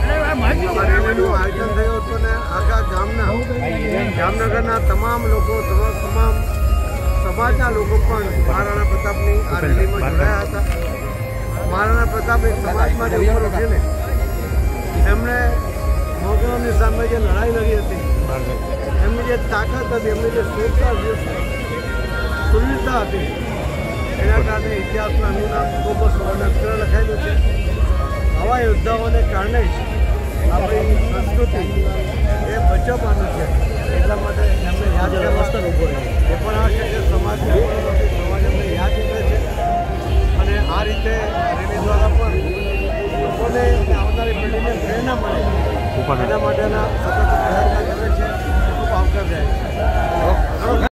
રેલીનું આયોજન થયું હતું ને આખા ગામના જામનગરના તમામ લોકો તમામ સમાજના લોકો પણ મહારાણા પ્રતાપની આ રેલીમાં જોડાયા હતા. મહારાણા પ્રતાપ એક સમાજમાં માટે ઉપર ને. એમણે મોગલોની સામે જે લડાઈ લડી હતી એમની જે તાકાત હતી એમની જે સુરતા સુરવીરતા હતી એના કારણે ઇતિહાસમાં એમનું નામ ખૂબ જ છે. યોદ્ધાઓને કારણે જ આપણી સંસ્કૃતિ એ બચાવવાનું છે. એટલા માટે એમને યાદ કરવા ઊભો એ પણ આ છે કે સમાજને સમાજ એમને યાદ કરે છે. અને આ રીતે રેલી દ્વારા પણ લોકોને આવનારી પેઢીને પ્રેરણા મળે. એના માટેના સતત પ્રયત્ન કરે છે. ખૂબ આવકારદાયક છે.